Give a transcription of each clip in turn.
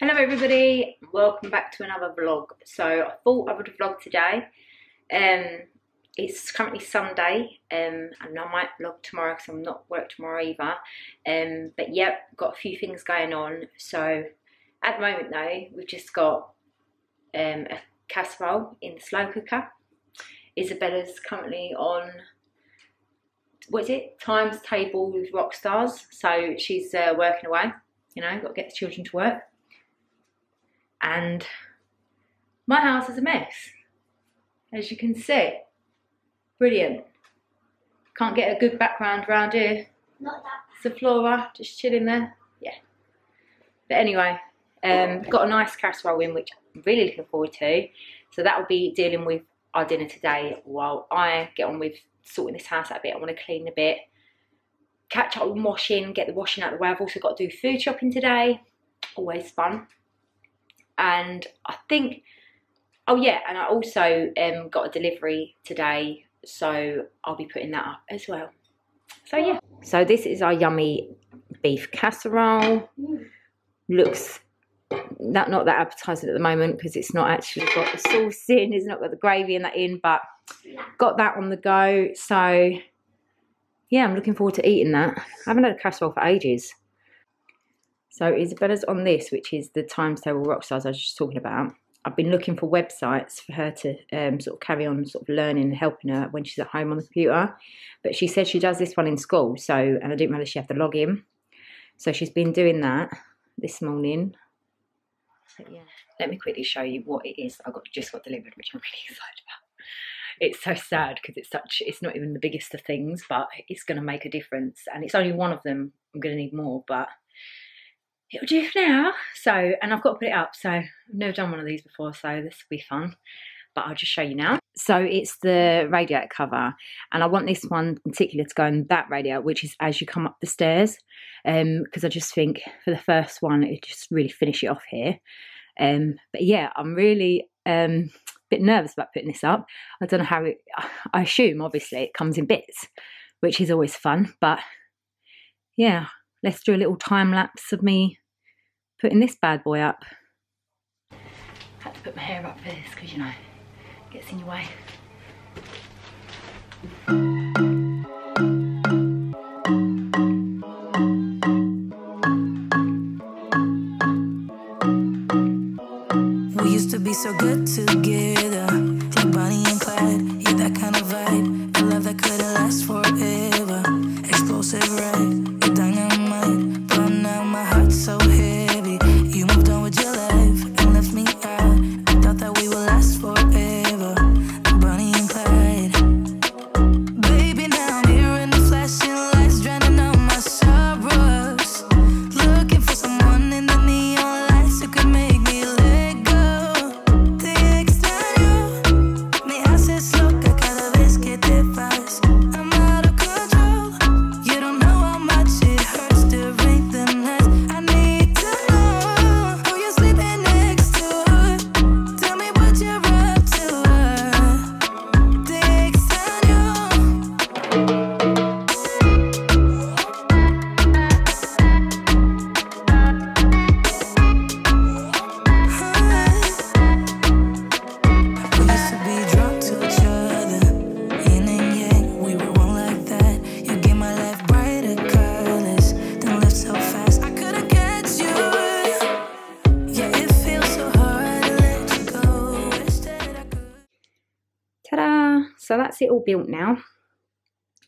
Hello everybody, welcome back to another vlog. So I thought I would vlog today. Um, it's currently Sunday um, and I might vlog tomorrow because I'm not work tomorrow either. Um, but yep, got a few things going on. So at the moment though, we've just got um, a casserole in the slow cooker. Isabella's currently on, what is it, times table with rock stars. So she's uh, working away, you know, got to get the children to work and my house is a mess. As you can see. Brilliant. Can't get a good background around here. Not that. Flora just chilling there. Yeah. But anyway um got a nice casserole in which I'm really looking forward to. So that will be dealing with our dinner today while I get on with sorting this house out a bit. I want to clean a bit. Catch up with washing get the washing out of the way. I've also got to do food shopping today. Always fun and I think, oh yeah, and I also um, got a delivery today, so I'll be putting that up as well. So yeah. So this is our yummy beef casserole. Looks not not that appetizing at the moment because it's not actually got the sauce in, it's not got the gravy and that in, but got that on the go. So yeah, I'm looking forward to eating that. I haven't had a casserole for ages. So Isabella's on this, which is the Times Table Rockstars I was just talking about. I've been looking for websites for her to um, sort of carry on sort of learning and helping her when she's at home on the computer. But she said she does this one in school, so and I didn't realize she had to log in. So she's been doing that this morning. But yeah, let me quickly show you what it is I got just got delivered, which I'm really excited about. It's so sad because it's such it's not even the biggest of things, but it's going to make a difference, and it's only one of them. I'm going to need more, but it'll do for now. So, and I've got to put it up. So I've never done one of these before, so this will be fun. But I'll just show you now. So it's the radiator cover, and I want this one in particular to go in that radiator, which is as you come up the stairs, because um, I just think for the first one, it just really finish it off here. Um, but yeah, I'm really um, a bit nervous about putting this up. I don't know how it. I assume obviously it comes in bits, which is always fun. But yeah, let's do a little time lapse of me putting this bad boy up. Had to put my hair up for this because you know, it gets in your way. We used to be so good together, like Bonnie and So that's it all built now.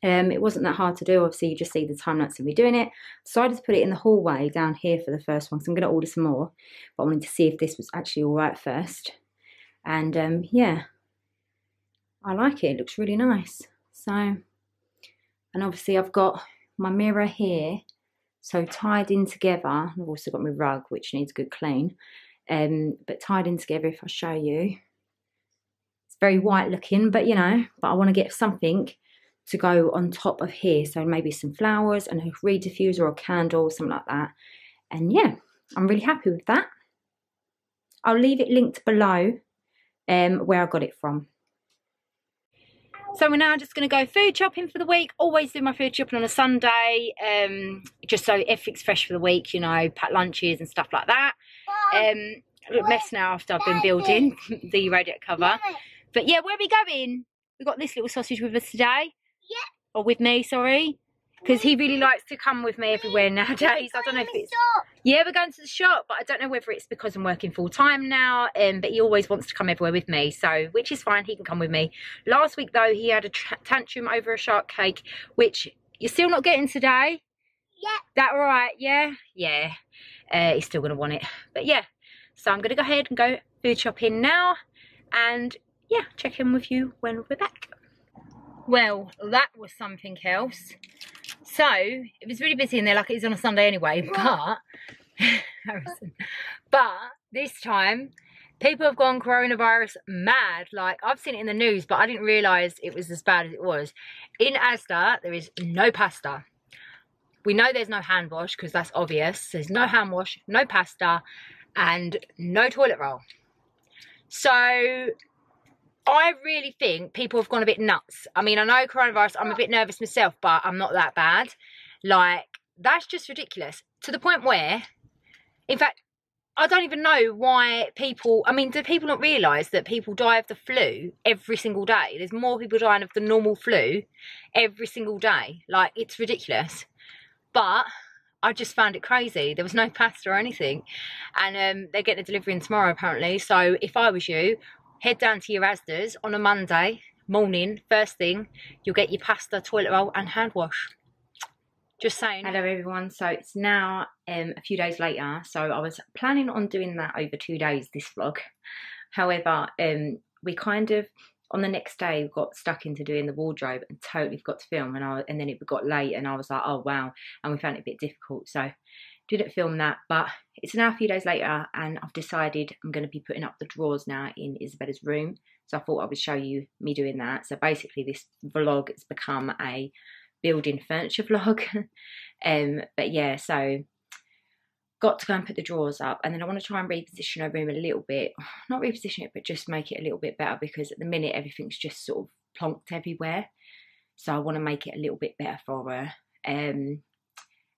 Um, it wasn't that hard to do. Obviously, you just see the time lapse of me doing it. So I just put it in the hallway down here for the first one, so I'm going to order some more. But I wanted to see if this was actually all right first. And um, yeah, I like it. It looks really nice. So, and obviously I've got my mirror here, so tied in together. I've also got my rug, which needs a good clean. Um, but tied in together, if I show you, very white looking, but you know, but I want to get something to go on top of here. So maybe some flowers and a reed diffuser or a candle, something like that. And yeah, I'm really happy with that. I'll leave it linked below um, where I got it from. So we're now just going to go food shopping for the week. Always do my food shopping on a Sunday, um, just so everything's fresh for the week, you know, pack lunches and stuff like that. Um, a mess now after I've been building the radiator cover. But yeah, where are we going? We've got this little sausage with us today. Yeah. Or with me, sorry. Because he really likes to come with me everywhere nowadays. I don't know if it's... Yeah, we're going to the shop, but I don't know whether it's because I'm working full time now. Um, but he always wants to come everywhere with me, so which is fine. He can come with me. Last week though, he had a tantrum over a shark cake, which you're still not getting today. Yeah. That all right? Yeah, yeah. Uh, he's still gonna want it, but yeah. So I'm gonna go ahead and go food shopping now, and yeah, check in with you when we're back. Well, that was something else. So it was really busy in there, like it is on a Sunday anyway. But but this time, people have gone coronavirus mad. Like I've seen it in the news, but I didn't realise it was as bad as it was. In Asda, there is no pasta. We know there's no hand wash because that's obvious. There's no hand wash, no pasta, and no toilet roll. So I really think people have gone a bit nuts. I mean, I know coronavirus, I'm a bit nervous myself, but I'm not that bad. Like, that's just ridiculous. To the point where, in fact, I don't even know why people, I mean, do people not realise that people die of the flu every single day? There's more people dying of the normal flu every single day. Like, it's ridiculous. But I just found it crazy. There was no pasta or anything. And um, they're getting a delivery in tomorrow, apparently. So if I was you, head down to your Asda's on a Monday morning, first thing, you'll get your pasta, toilet roll and hand wash. Just saying. Hello everyone, so it's now um, a few days later, so I was planning on doing that over two days, this vlog. However, um, we kind of, on the next day, we got stuck into doing the wardrobe and totally forgot to film, and, I, and then it got late and I was like, oh wow, and we found it a bit difficult, so didn't film that, but it's now a few days later and I've decided I'm going to be putting up the drawers now in Isabella's room. So I thought I would show you me doing that. So basically this vlog has become a building furniture vlog. um, but yeah, so got to go and put the drawers up and then I want to try and reposition her room a little bit. Not reposition it, but just make it a little bit better because at the minute everything's just sort of plonked everywhere. So I want to make it a little bit better for her. Um,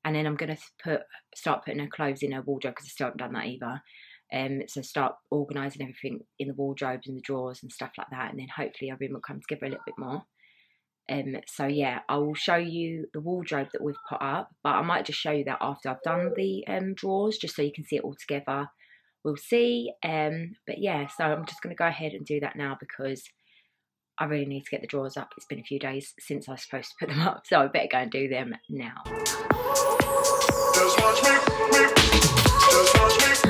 and then I'm going to put start putting her clothes in her wardrobe because I still haven't done that either. Um, so start organising everything in the wardrobes and the drawers and stuff like that, and then hopefully our room will come together a little bit more. Um, so yeah, I will show you the wardrobe that we've put up, but I might just show you that after I've done the um, drawers, just so you can see it all together. We'll see. Um, but yeah, so I'm just going to go ahead and do that now because I really need to get the drawers up. It's been a few days since I was supposed to put them up, so I better go and do them now.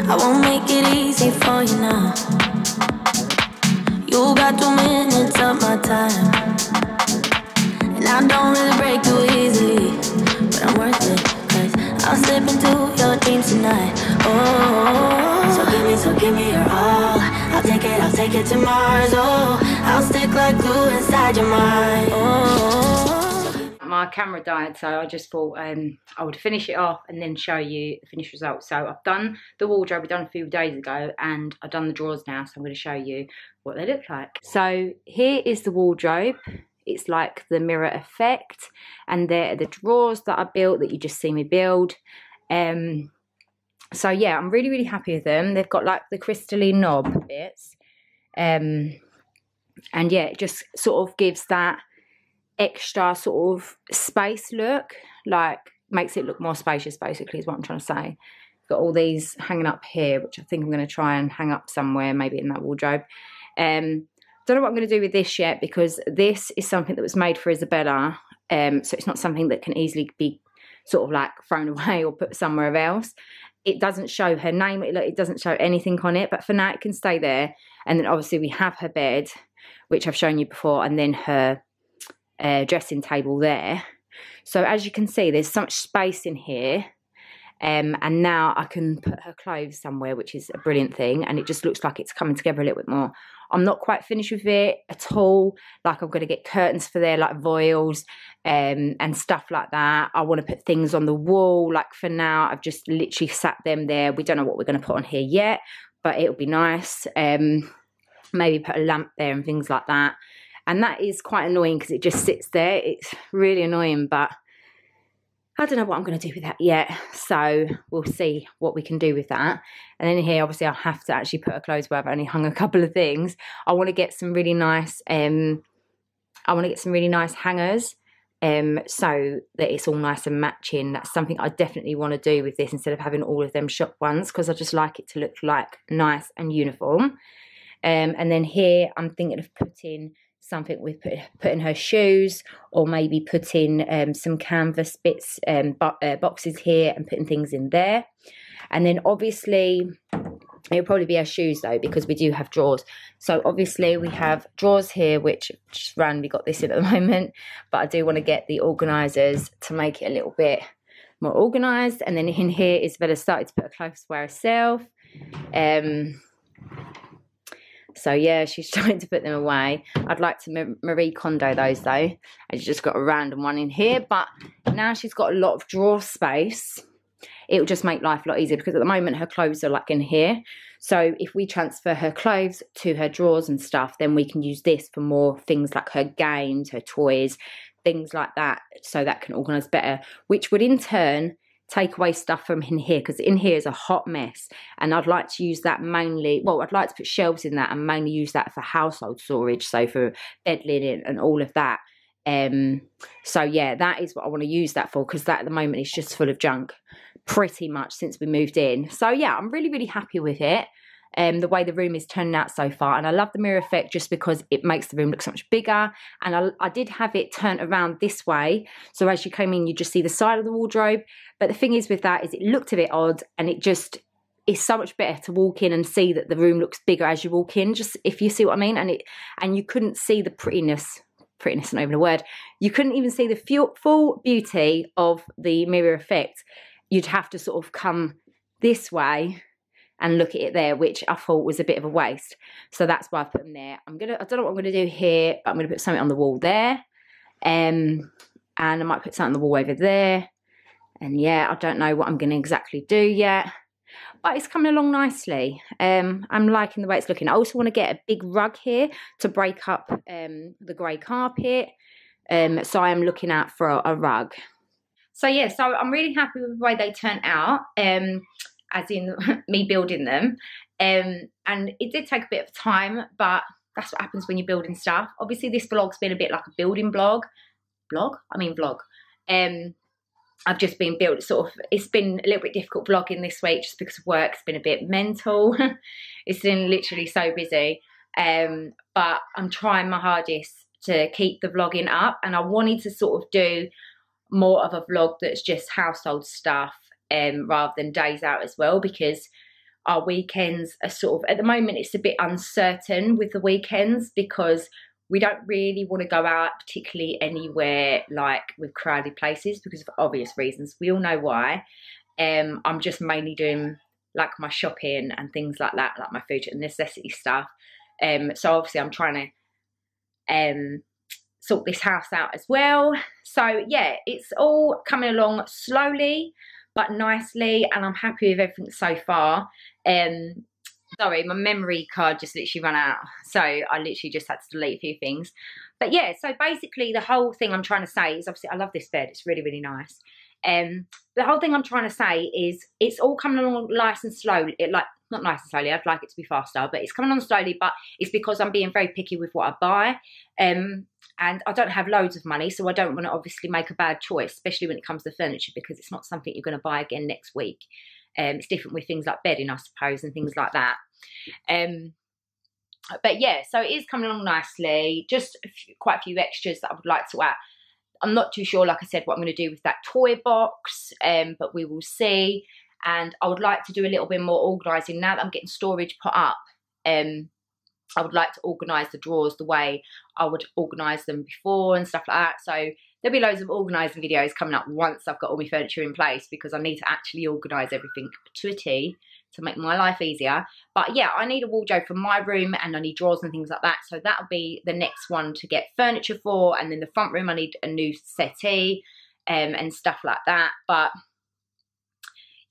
I won't make it easy for you now. You camera died, so I just thought um, I would finish it off and then show you the finished result. So I've done the wardrobe, I've done a few days ago, and I've done the drawers now, so I'm going to show you what they look like. So here is the wardrobe. It's like the mirror effect, and there are the drawers that I built that you just see me build. Um, so yeah, I'm really, really happy with them. They've got like the crystally knob bits. Um, and yeah, it just sort of gives that extra sort of space look, like makes it look more spacious basically is what I'm trying to say. Got all these hanging up here, which I think I'm going to try and hang up somewhere, maybe in that wardrobe. Um, don't know what I'm going to do with this yet because this is something that was made for Isabella. Um, so it's not something that can easily be sort of like thrown away or put somewhere else. It doesn't show her name, it, it doesn't show anything on it, but for now it can stay there. And then obviously we have her bed, which I've shown you before, and then her uh, dressing table there. So as you can see, there's so much space in here. Um, and now I can put her clothes somewhere, which is a brilliant thing. And it just looks like it's coming together a little bit more. I'm not quite finished with it at all. Like I'm going to get curtains for there, like voiles um, and stuff like that. I want to put things on the wall. Like for now, I've just literally sat them there. We don't know what we're going to put on here yet, but it'll be nice. Um, maybe put a lamp there and things like that and that is quite annoying because it just sits there it's really annoying but I don't know what I'm going to do with that yet. So we'll see what we can do with that. And then here, obviously, I'll have to actually put a clothes where I've only hung a couple of things. I want to get some really nice, um, I want to get some really nice hangers um, so that it's all nice and matching. That's something I definitely want to do with this instead of having all of them shop ones because I just like it to look like nice and uniform. Um, and then here I'm thinking of putting something with put, putting her shoes or maybe putting um, some canvas bits um, bo uh, boxes here and putting things in there. And then obviously it'll probably be our shoes though because we do have drawers. So obviously we have drawers here which just randomly got this in at the moment but I do want to get the organisers to make it a little bit more organised and then in here Isabella started to put a clothes for herself. Um so yeah, she's trying to put them away. I'd like to Marie Kondo those though. I just got a random one in here. But now she's got a lot of drawer space. It'll just make life a lot easier because at the moment her clothes are like in here. So if we transfer her clothes to her drawers and stuff, then we can use this for more things like her games, her toys, things like that. So that can organise better, which would in turn take away stuff from in here because in here is a hot mess. And I'd like to use that mainly well I'd like to put shelves in that and mainly use that for household storage so for bed linen and all of that. Um so yeah that is what I want to use that for because that at the moment is just full of junk pretty much since we moved in. So yeah I'm really really happy with it um, the way the room is turning out so far. And I love the mirror effect just because it makes the room look so much bigger. And I, I did have it turned around this way. So as you came in, you just see the side of the wardrobe. But the thing is with that is it looked a bit odd and it just is so much better to walk in and see that the room looks bigger as you walk in, just if you see what I mean. And it and you couldn't see the prettiness prettiness not even a word. You couldn't even see the full beauty of the mirror effect. You'd have to sort of come this way and look at it there, which I thought was a bit of a waste. So that's why I've put them there. I'm gonna, I don't know what I'm gonna do here, but I'm gonna put something on the wall there. Um, and I might put something on the wall over there. And yeah, I don't know what I'm gonna exactly do yet. But it's coming along nicely. Um, I'm liking the way it's looking. I also want to get a big rug here to break up um, the grey carpet. Um, so I am looking out for a, a rug. So yeah, so I'm really happy with the way they turn out. Um, as in me building them. Um, and it did take a bit of time, but that's what happens when you're building stuff. Obviously, this vlog's been a bit like a building blog. Blog? I mean vlog. Um, I've just been built sort of, it's been a little bit difficult vlogging this week just because work. It's been a bit mental. it's been literally so busy. Um, but I'm trying my hardest to keep the vlogging up and I wanted to sort of do more of a vlog that's just household stuff um, rather than days out as well because our weekends are sort of at the moment it's a bit uncertain with the weekends because we don't really want to go out particularly anywhere like with crowded places because of obvious reasons. We all know why. Um i'm just mainly doing like my shopping and things like that like my food and necessity stuff. Um so obviously i'm trying to um sort this house out as well. So yeah it's all coming along slowly but nicely and I'm happy with everything so far. Um, sorry, my memory card just literally ran out. So I literally just had to delete a few things. But yeah, so basically the whole thing I'm trying to say is obviously I love this bed. It's really, really nice. Um, the whole thing I'm trying to say is it's all coming along nice and slow, It like not slowly. I'd like it to be faster, but it's coming on slowly. But it's because I'm being very picky with what I buy. Um, and I don't have loads of money, so I don't want to obviously make a bad choice, especially when it comes to furniture, because it's not something you're going to buy again next week. Um, it's different with things like bedding, I suppose, and things like that. Um, but yeah, so it is coming along nicely. Just a few, quite a few extras that I would like to add. I'm not too sure, like I said, what I'm going to do with that toy box, um, but we will see. And I would like to do a little bit more organising now that I'm getting storage put up. Um, I would like to organise the drawers the way I would organise them before and stuff like that. So there'll be loads of organising videos coming up once I've got all my furniture in place because I need to actually organise everything to a T to make my life easier. But yeah, I need a wardrobe for my room and I need drawers and things like that. So that'll be the next one to get furniture for. And then the front room, I need a new settee um, and stuff like that. But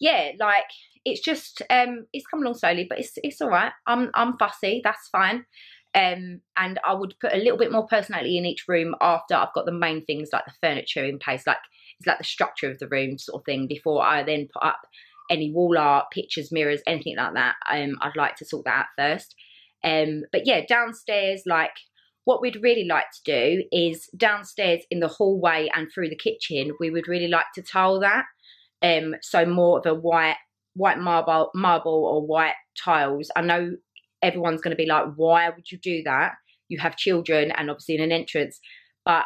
yeah, like it's just um it's come along slowly, but it's it's all right. I'm I'm fussy, that's fine. Um, and I would put a little bit more personality in each room after I've got the main things like the furniture in place. Like it's like the structure of the room sort of thing before I then put up any wall art, pictures, mirrors, anything like that. Um, I'd like to sort that out first. Um, but yeah, downstairs, like what we'd really like to do is downstairs in the hallway and through the kitchen, we would really like to tile that. Um, so more of a white white marble marble or white tiles. I know everyone's going to be like, why would you do that? You have children and obviously in an entrance, but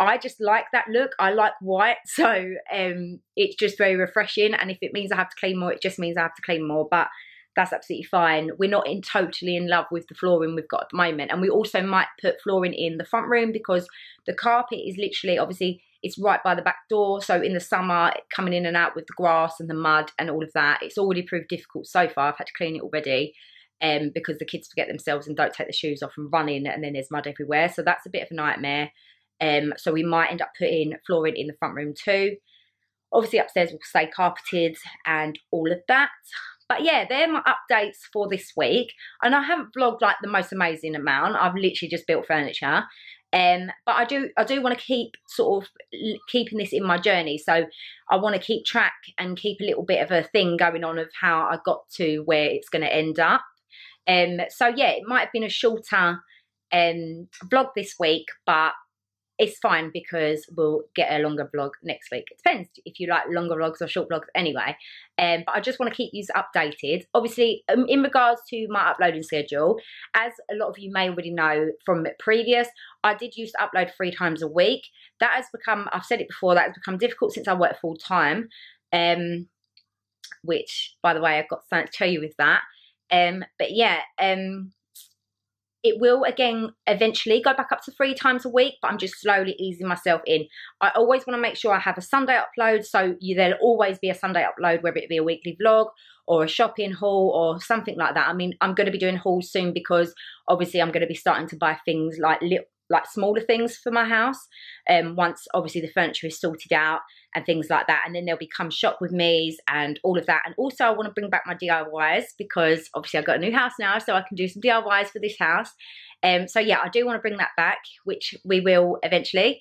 I just like that look. I like white, so um, it's just very refreshing. And if it means I have to clean more, it just means I have to clean more. But that's absolutely fine. We're not in totally in love with the flooring we've got at the moment. And we also might put flooring in the front room because the carpet is literally, obviously, it's right by the back door. So in the summer, coming in and out with the grass and the mud and all of that, it's already proved difficult so far. I've had to clean it already um, because the kids forget themselves and don't take the shoes off and run in and then there's mud everywhere. So that's a bit of a nightmare. Um, so we might end up putting flooring in the front room too. Obviously upstairs will stay carpeted and all of that. But yeah, they're my updates for this week. And I haven't vlogged like the most amazing amount. I've literally just built furniture. Um, but I do I do want to keep sort of keeping this in my journey. So I want to keep track and keep a little bit of a thing going on of how I got to where it's going to end up. Um, so yeah, it might have been a shorter um, vlog this week, but it's fine because we'll get a longer vlog next week. It depends if you like longer vlogs or short vlogs anyway. Um, but I just want to keep you updated. Obviously, um, in regards to my uploading schedule, as a lot of you may already know from previous, I did used to upload three times a week. That has become, I've said it before, that has become difficult since I work full time. Um, which, by the way, I've got something to tell you with that. Um, but yeah, um, it will again eventually go back up to three times a week, but I'm just slowly easing myself in. I always want to make sure I have a Sunday upload, so you, there'll always be a Sunday upload, whether it be a weekly vlog or a shopping haul or something like that. I mean, I'm going to be doing hauls soon because obviously I'm going to be starting to buy things like little like smaller things for my house um once obviously the furniture is sorted out and things like that and then there'll become shop with me's and all of that and also I want to bring back my DIYs because obviously I've got a new house now so I can do some DIYs for this house um so yeah I do want to bring that back which we will eventually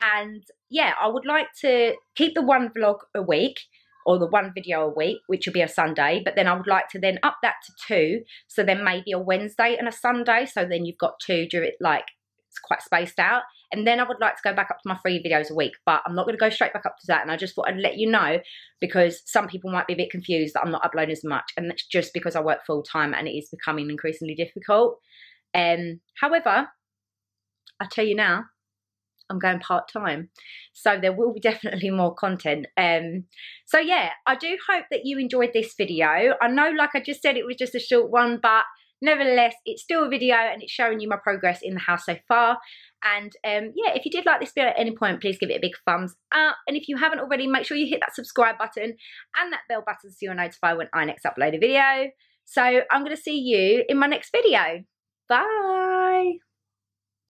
and yeah I would like to keep the one vlog a week or the one video a week, which will be a Sunday. But then I would like to then up that to two. So then maybe a Wednesday and a Sunday. So then you've got two during like quite spaced out. And then I would like to go back up to my three videos a week, but I'm not going to go straight back up to that. And I just thought I'd let you know because some people might be a bit confused that I'm not uploading as much. And that's just because I work full time and it is becoming increasingly difficult. Um, however, I tell you now, I'm going part time. So there will be definitely more content. Um, so yeah, I do hope that you enjoyed this video. I know, like I just said, it was just a short one, but nevertheless it's still a video and it's showing you my progress in the house so far. And um, yeah if you did like this video at any point please give it a big thumbs up. And if you haven't already make sure you hit that subscribe button and that bell button so you're notified when I next upload a video. So I'm going to see you in my next video. Bye